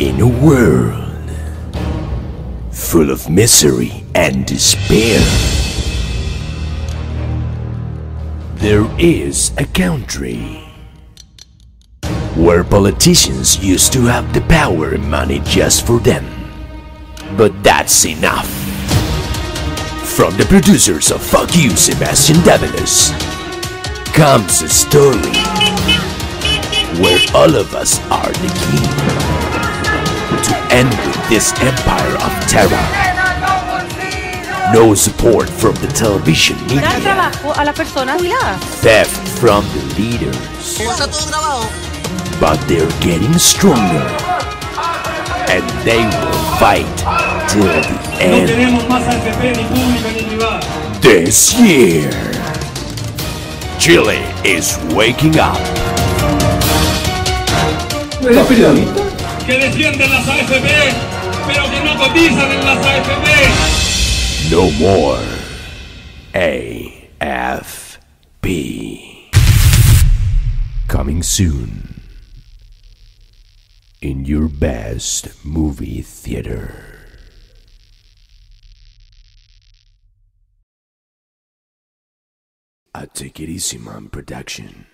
In a world full of misery and despair, there is a country where politicians used to have the power and money just for them. But that's enough. From the producers of Fuck You, Sebastian Dávalos, comes a story where all of us are the king. To end with this empire of terror. No support from the television Dar media. trabajo a las personas. Theft from the leaders. Está todo grabado. But they're getting stronger. And they will fight till the end. queremos más AFP ni pública ni privada. This year, Chile is waking up. Que defienden las AFP, pero que no cotizan en las AFP. No more AFP. Coming soon in your best movie theater. A Man production.